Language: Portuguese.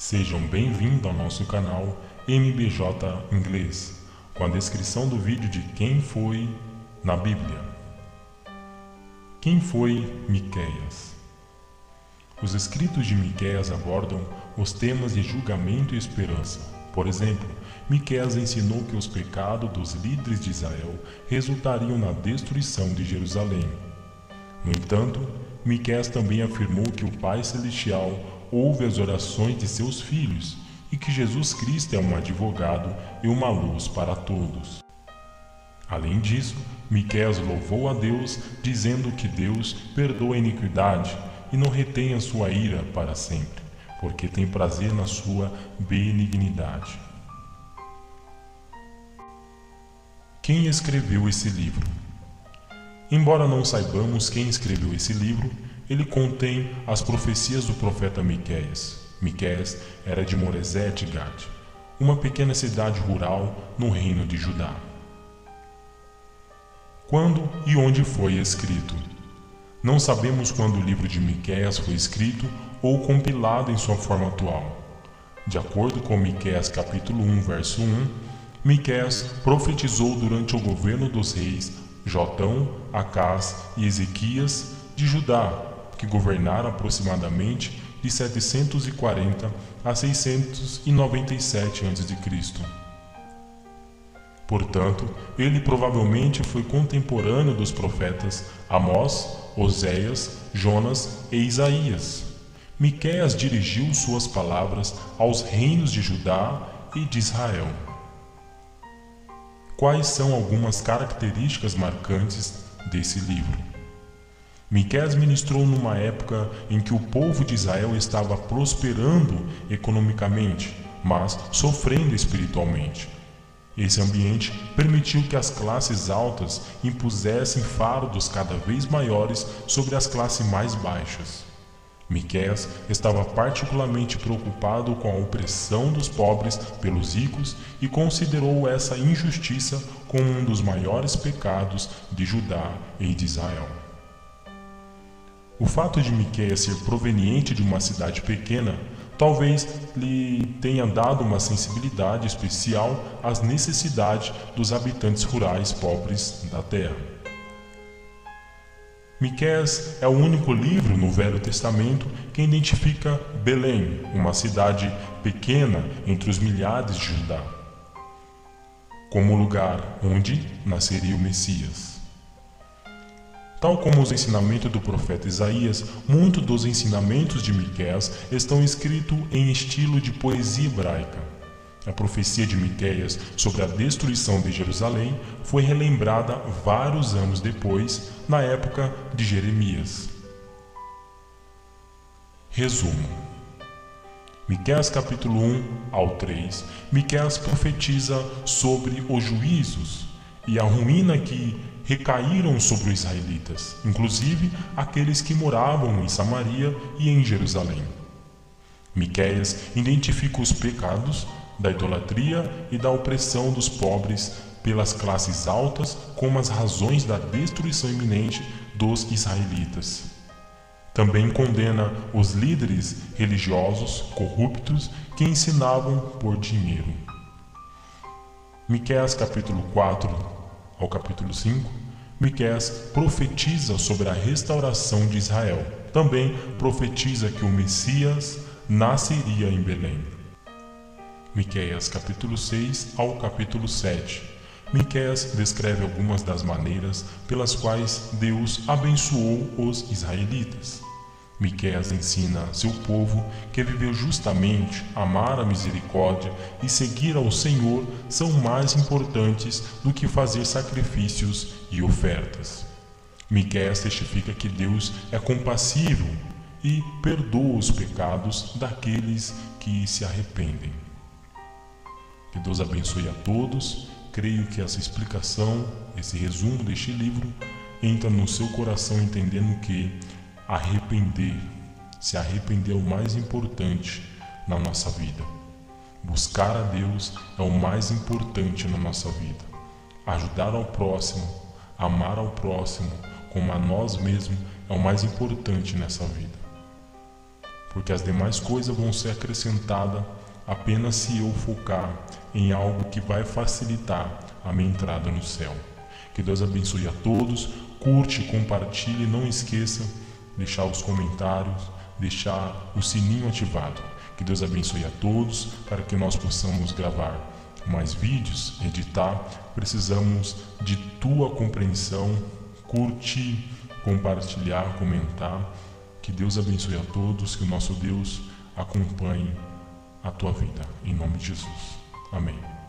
Sejam bem-vindos ao nosso canal MBJ Inglês, com a descrição do vídeo de quem foi na Bíblia. Quem foi Miqueias? Os escritos de Miqueias abordam os temas de julgamento e esperança. Por exemplo, Miqueias ensinou que os pecados dos líderes de Israel resultariam na destruição de Jerusalém. No entanto, Miqueias também afirmou que o Pai celestial ouve as orações de seus filhos e que Jesus Cristo é um advogado e uma luz para todos. Além disso, Miqueias louvou a Deus, dizendo que Deus perdoa a iniquidade e não retém a sua ira para sempre, porque tem prazer na sua benignidade. Quem escreveu esse livro? Embora não saibamos quem escreveu esse livro, ele contém as profecias do profeta Miqueias. Miqueias era de Moresete Gad, uma pequena cidade rural no reino de Judá. Quando e onde foi escrito? Não sabemos quando o livro de Miqueias foi escrito ou compilado em sua forma atual. De acordo com Miqueias capítulo 1, verso 1, Miqueias profetizou durante o governo dos reis Jotão, Acás e Ezequias de Judá, que governaram aproximadamente de 740 a 697 a.C. Portanto, ele provavelmente foi contemporâneo dos profetas Amós, Oséias, Jonas e Isaías. Miqueias dirigiu suas palavras aos reinos de Judá e de Israel. Quais são algumas características marcantes desse livro? Miqueias ministrou numa época em que o povo de Israel estava prosperando economicamente, mas sofrendo espiritualmente. Esse ambiente permitiu que as classes altas impusessem fardos cada vez maiores sobre as classes mais baixas. Miqueias estava particularmente preocupado com a opressão dos pobres pelos ricos e considerou essa injustiça como um dos maiores pecados de Judá e de Israel. O fato de Miqueias ser proveniente de uma cidade pequena talvez lhe tenha dado uma sensibilidade especial às necessidades dos habitantes rurais pobres da terra. Miqueias é o único livro no Velho Testamento que identifica Belém, uma cidade pequena entre os milhares de Judá, como lugar onde nasceria o Messias. Tal como os ensinamentos do profeta Isaías, muitos dos ensinamentos de Miqueias estão escritos em estilo de poesia hebraica. A profecia de Miqueias sobre a destruição de Jerusalém foi relembrada vários anos depois, na época de Jeremias. Resumo: Miqueias capítulo 1 ao 3, Miqueias profetiza sobre os juízos e a ruína que recaíram sobre os israelitas, inclusive aqueles que moravam em Samaria e em Jerusalém. Miqueias identifica os pecados da idolatria e da opressão dos pobres pelas classes altas como as razões da destruição iminente dos israelitas. Também condena os líderes religiosos corruptos que ensinavam por dinheiro. Miqueias capítulo 4 ao capítulo 5, Miqueias profetiza sobre a restauração de Israel. Também profetiza que o Messias nasceria em Belém. Miqueias capítulo 6 ao capítulo 7. Miqueias descreve algumas das maneiras pelas quais Deus abençoou os israelitas. Miqueias ensina seu povo que viver justamente, amar a misericórdia e seguir ao Senhor são mais importantes do que fazer sacrifícios e ofertas. Miqueias testifica que Deus é compassivo e perdoa os pecados daqueles que se arrependem. Que Deus abençoe a todos. Creio que essa explicação, esse resumo deste livro, entra no seu coração entendendo que arrepender. Se arrepender é o mais importante na nossa vida. Buscar a Deus é o mais importante na nossa vida. Ajudar ao próximo, amar ao próximo, como a nós mesmos, é o mais importante nessa vida. porque as demais coisas vão ser acrescentadas apenas se eu focar em algo que vai facilitar a minha entrada no céu. Que Deus abençoe a todos, curte, compartilhe, não esqueça deixar os comentários, deixar o sininho ativado. Que Deus abençoe a todos para que nós possamos gravar mais vídeos, editar. Precisamos de tua compreensão, curtir, compartilhar, comentar. Que Deus abençoe a todos, que o nosso Deus acompanhe a tua vida. Em nome de Jesus. Amém.